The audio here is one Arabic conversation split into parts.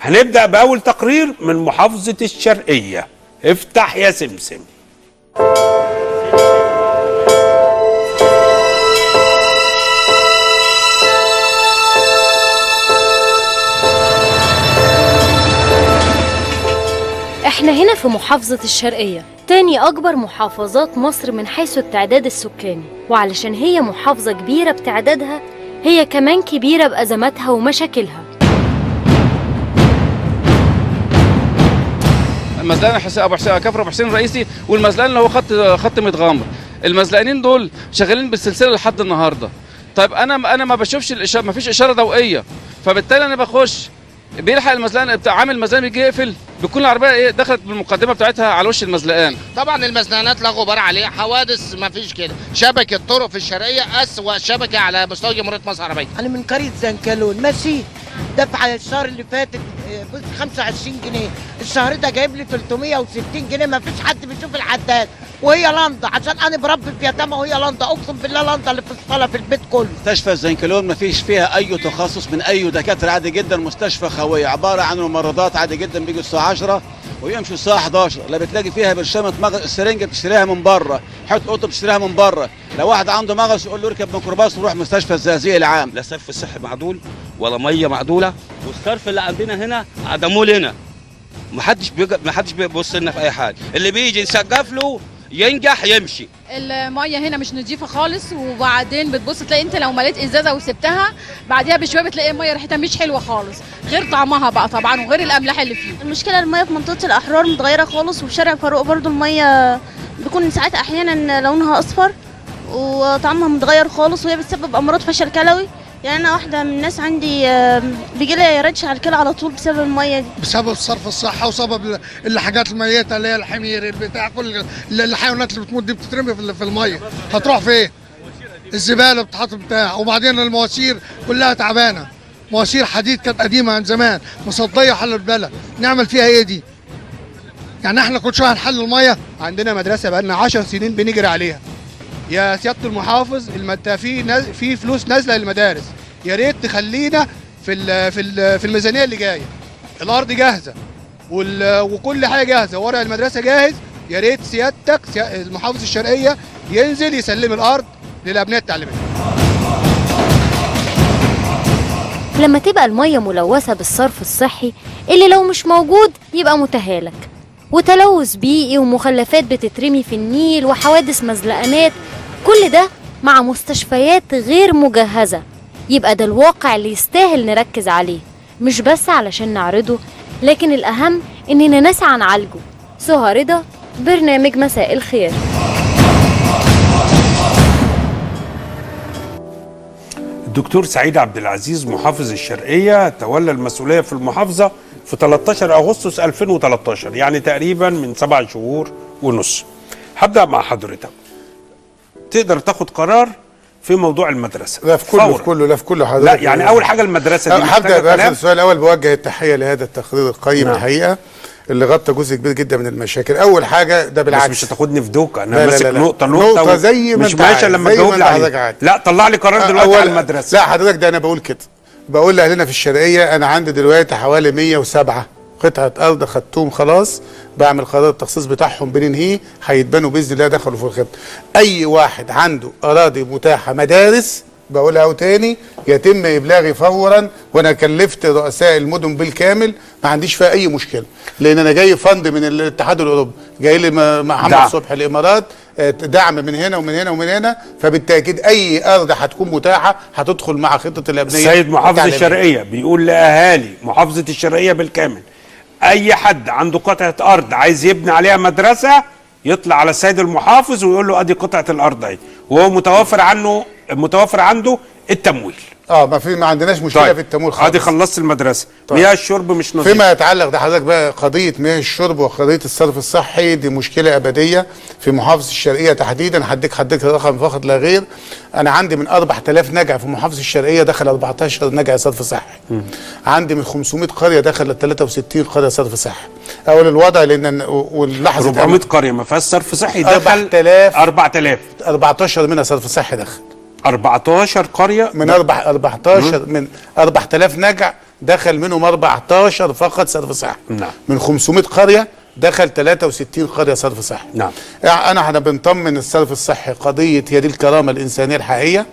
هنبدأ بأول تقرير من محافظة الشرقية. افتح يا سمسم. إحنا هنا في محافظة الشرقية تاني أكبر محافظات مصر من حيث التعداد السكاني. وعلشان هي محافظة كبيرة بتعدادها هي كمان كبيرة بأزماتها ومشاكلها. المزلقان حسين أبو حسين كفر أبو حسين الرئيسي والمزلقان اللي هو خط خط متغمر المزلقانين دول شغالين بالسلسلة لحد النهارده. طيب أنا أنا ما بشوفش الاشاره ما فيش إشارة ضوئية. فبالتالي أنا بخش بيلحق المزلقان؟ بتاع عامل المزلقان بيجي يقفل بتكون العربيه إيه دخلت بالمقدمة بتاعتها على وش المزلقان. طبعا المزنانات لا غبار عليها حوادث ما فيش كده. شبكة طرق في الشرقية أسوأ شبكة على مستوى جمهورية مصر العربية. أنا من قرية زنكلون ماشي؟ دفع الشهر اللي فاتت بص 25 جنيه. الشهر ده جايب لي 360 جنيه ما فيش حد بيشوف الحداد وهي لندا عشان أنا بربي في يتامى وهي لندا أقسم بالله لندا اللي في الصاله في البيت كله. مستشفى الزنكلون ما فيش فيها أي تخصص من أي دكاترة. عادي جدا مستشفى خوية. عبارة عن ممرضات. عادي جدا بيجوا الساعة 10 ويمشوا الساعة 11 لا بتلاقي فيها برشامة مغص السرنجه بتشتريها من بره حط قطه بتشتريها من بره لو واحد عنده مغص يقول له اركب ميكروباص وروح مستشفى الزقازيق العام. لا صرف صحي معدول ولا مية معدولة. والصرف اللي عندنا هنا عدموه لنا. محدش بيج... محدش بيبص لنا في أي حاجة اللي بيجي يسقف له ينجح يمشي. المية هنا مش نظيفة خالص وبعدين بتبص تلاقي انت لو مليت ازازة وسبتها بعديها بشوية بتلاقي المية ريحتها مش حلوة خالص غير طعمها بقى طبعا وغير الأملاح اللي فيه. المشكلة المية في منطقة الأحرار متغيرة خالص وفي شارع فاروق برضو المية بيكون ساعات أحيانا لونها أصفر وطعمها متغير خالص وهي بتسبب أمراض فشل كلوي. يعني أنا واحدة من الناس عندي بيجي لي رتش على الكلى على طول بسبب المية دي. بسبب صرف الصحة وسبب الحاجات الميتة اللي هي الحمير البتاع كل الحيوانات اللي بتموت دي بتترمي في في المية. هتروح فين؟ الزبالة بتتحط بتاع. وبعدين المواسير كلها تعبانة. مواسير حديد كانت قديمة من زمان مصدية حل البلد. نعمل فيها إيه دي؟ يعني إحنا كل شوية هنحل المية؟ عندنا مدرسة بقالنا 10 سنين بنجري عليها. يا سيادة المحافظ. في نز... في فلوس نازلة للمدارس. يا ريت تخلينا في ال... في ال... في الميزانية اللي جاية. الأرض جاهزة وال... وكل حاجة جاهزة. ورق المدرسة جاهز. يا ريت سيادتك سي... المحافظ الشرقية ينزل يسلم الأرض للابناء التعليمية. لما تبقى المية ملوثة بالصرف الصحي اللي لو مش موجود يبقى متهالك. وتلوث بيئي ومخلفات بتترمي في النيل وحوادث مزلقانات كل ده مع مستشفيات غير مجهزة. يبقى ده الواقع اللي يستاهل نركز عليه مش بس علشان نعرضه لكن الأهم إننا نسعى نعالجه. سهى رضا برنامج مساء الخير. الدكتور سعيد عبد العزيز محافظ الشرقية تولى المسؤولية في المحافظة في 13 أغسطس 2013 يعني تقريبا من سبع شهور ونص. هبدأ مع حضرتك. تقدر تاخد قرار في موضوع المدرسة. لا في كله في كله لا في كله حضرتك. لا يعني أول حاجة المدرسة دي هبدأ بآخر السؤال الأول بوجه التحية لهذا التقرير القيم نعم. الحقيقة اللي غطى جزء كبير جدا من المشاكل. أول حاجة ده بالعكس. مش هتاخدني في دوكة أنا لا ماسك لا لا. نقطة نقطة نقطة زي ما مش ماشي لما تجاوب لي عليها لا طلع لي قرار دلوقتي على المدرسة. لا حضرتك ده أنا بقول كده. بقول لأهلنا في الشرقية أنا عندي دلوقتي حوالي 107 قطعة ارض خدتهم خلاص بعمل قرار التخصيص بتاعهم بننهيه هيتبنوا بإذن الله دخلوا في الخطه أي واحد عنده أراضي متاحة مدارس بقولها تاني يتم إبلاغي فورا وأنا كلفت رؤساء المدن بالكامل ما عنديش فيها أي مشكلة. لأن أنا جاي فند من الاتحاد الأوروبي جاي لي محمد صبحي الإمارات دعم من هنا ومن هنا ومن هنا فبالتأكيد أي أرض هتكون متاحة هتدخل مع خطة الأبنية السيد محافظ الشرقية بيقول لأهالي محافظة الشرقية بالكامل أي حد عنده قطعة أرض عايز يبني عليها مدرسة يطلع على السيد المحافظ ويقول له أدي قطعة الأرض أهي. وهو متوفر عنه متوفر عنده التمويل. آه ما في ما عندناش مشكلة طيب. في التمويل خالص. ادي خلصت المدرسة. طيب. مياه الشرب مش نظيفه فيما يتعلق ده حضرتك بقى قضية مياه الشرب وقضية الصرف الصحي دي مشكلة أبدية في محافظة الشرقية تحديدا. هديك هديك رقم فقط لا غير. أنا عندي من 4000 نجع في محافظة الشرقية دخل 14 نجع صرف صحي. م. عندي من 500 قرية دخل 63 قرية صرف صحي. أول الوضع لأن واللحظة 400 قرية ما فيهاش صرف صحي دخل 4000 4000 14 منها صرف صحي دخل. 14 قرية من أربع 14 من 4000 نجع دخل منهم 14 فقط صرف صحي نعم. من 500 قرية دخل 63 قرية صرف صحي نعم. يعني انا إحنا بنطمن الصرف الصحي قضية هي دي الكرامة الإنسانية الحقيقية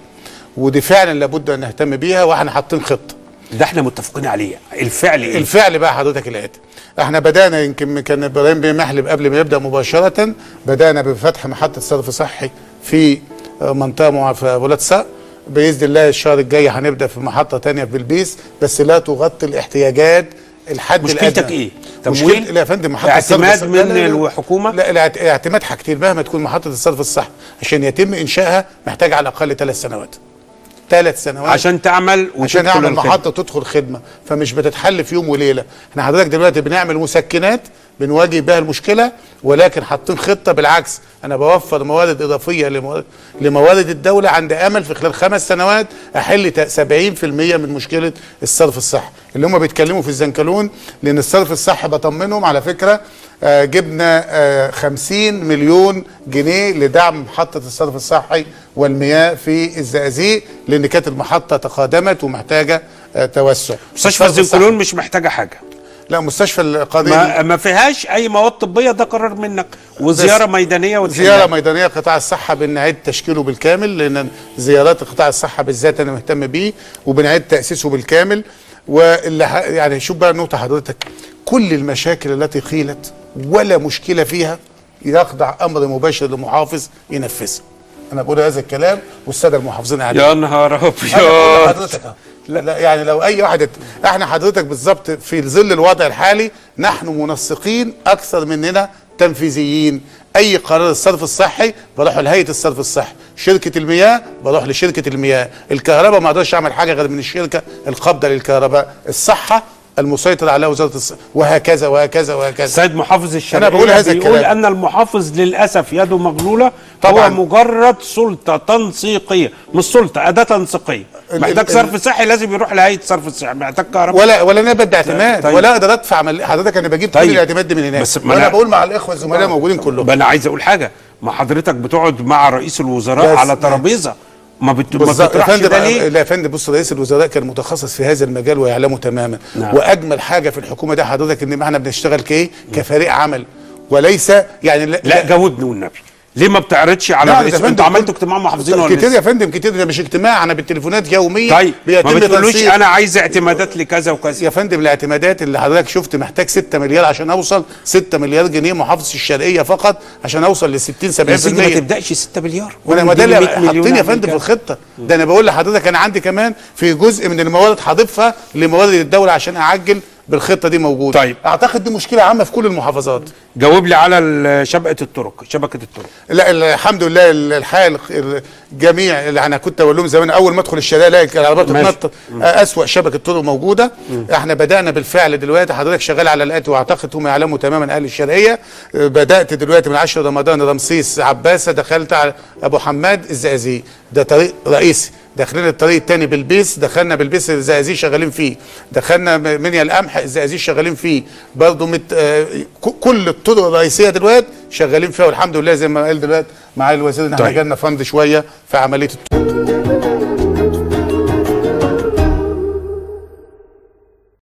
ودي فعلا لابد إن نهتم بيها وإحنا حاطين خطة. ده إحنا متفقين عليه الفعل إيه؟ الفعل بقى حضرتك الاتي إحنا بدأنا يمكن كان إبراهيم بيه محلب قبل ما يبدأ مباشرة بدأنا بفتح محطة صرف صحي في منطقة مع- في ولاد صقر بإذن الله الشهر الجاي هنبدأ في محطة تانية في بلبيس بس لا تغطي الاحتياجات الحد مشكلتك الادنى إيه؟ تمويل؟ لا يا فندم محطة اعتماد من لا. الحكومة لا الاعت- اعتماد حاجتين مهما تكون محطة الصرف الصحي عشان يتم إنشائها محتاج على الأقل ثلاث سنوات ثلاث سنوات. عشان تعمل عشان وتدخل الخدمة. محطة تدخل خدمة فمش بتتحل في يوم وليلة. إحنا حضرتك دلوقتي بنعمل مسكنات بنواجه بها المشكلة ولكن حاطين خطة بالعكس. أنا بوفر موارد إضافية لموارد, الدولة عند أمل في خلال خمس سنوات أحل تا- 70% من مشكلة الصرف الصحي. اللي هم بيتكلموا في الزنكلون لأن الصرف الصحي بطمنهم على فكرة جبنا آه، 50 مليون جنيه لدعم محطة الصرف الصحي والمياه في الزقازيق لأن كانت المحطة تقادمت ومحتاجة آه، توسع. مستشفى الزنكلون مش محتاجة حاجة. لا مستشفى القضية ما, ما فيهاش أي مواد طبية ده قرار منك. وزيارة ميدانية وتحلها. زيارة ميدانية قطاع الصحة بنعيد تشكيله بالكامل لأن زيارات قطاع الصحة بالذات أنا مهتم بيه وبنعيد تأسيسه بالكامل. واللي يعني شوف بقى نقطة حضرتك كل المشاكل التي قيلت ولا مشكلة فيها يخضع أمر مباشر لمحافظ ينفذها أنا بقول هذا الكلام والسادة المحافظين عليه يا نهار أبيض. لا, لا يعني لو أي واحد إحنا حضرتك بالظبط في ظل الوضع الحالي نحن منسقين أكثر مننا تنفيذيين. أي قرار الصرف الصحي بروح لهيئة الصرف الصحي. شركة المياه بروح لشركة المياه. الكهرباء ما أقدرش أعمل حاجة غير من الشركة القابضة للكهرباء الصحة المسيطر عليها وزارة الصحه وهكذا وهكذا وهكذا. السيد محافظ الشرقية أنا بقول هذا بيقول الكلام. أن المحافظ للأسف يده مغلولة. طبعاً. هو مجرد سلطة تنسيقية مش سلطة أداة تنسيقية. ال- محتاج صرف صحي لازم يروح لهيئة صرف الصحي محتاج كهرباء. ولا ولا أنا بدي اعتماد طيب. ولا أقدر ادفع مل... حضرتك أنا بجيب طيب. كل الاعتماد دي من هناك. بس ما وأنا بقول مع الإخوة الزملاء موجودين كلهم. ما أنا عايز أقول حاجة. ما حضرتك بتقعد مع رئيس الوزراء على ترابيزة. ما, بت... ما بتطرحش ده ليه؟ لا يا فندم بص رئيس الوزراء كان متخصص في هذا المجال ويعلمه تماما. نعم. وأجمل حاجة في الحكومة دي حضرتك إن إحنا بنشتغل كايه كفريق عمل. وليس يعني لا, لا. جاوبني والنبي. ليه ما بتعرضش على رئيس عملتوا كنت- اجتماع محافظين ولا كتير؟ يا فندم كتير ده مش اجتماع أنا بالتليفونات يوميا طيب ما بتقولوش. أنا عايز اعتمادات لكذا وكذا يا فندم الاعتمادات اللي حضرتك شفت محتاج 6 مليار عشان أوصل 6 مليار جنيه محافظة الشرقية فقط عشان أوصل ل 60 70% يا ما تبدأش 6 مليار وأنا ما ده اللي 100 مليون حاطين يا فندم في. الخطة ده أنا بقول لحضرتك أنا عندي كمان في جزء من الموارد هضيفها لموارد الدولة عشان أعجل بالخطة دي موجودة. طيب. أعتقد دي مشكلة عامة في كل المحافظات. جاوب لي على شبكة الطرق شبكة الطرق. لا ال- الحمد لله ال- الحال الجميع اللي أنا كنت أقول لهم زمان أول ما أدخل الشارع ألاقي العربيات ماشي. تتنطط. أسوأ شبكة طرق موجودة. إحنا بدأنا بالفعل دلوقتي حضرتك شغال على الآتي وأعتقد هم يعلموا تماما أهل الشرقية. بدأت دلوقتي من 10 رمضان رمسيس عباسة دخلت على أبو حماد الزقازيق. ده طريق رئيسي. داخلين الطريق الثاني بالبيس دخلنا بالبيس الزقازيق شغالين فيه. دخلنا منيا القمح الزقازيق شغالين فيه. برضه مت... آه، كل الطرق الرئيسية دلوقتي شغالين فيها والحمد لله زي ما قال دلوقتي معالي الوزير إن إحنا طيب. جالنا فند شوية في عملية الطرق.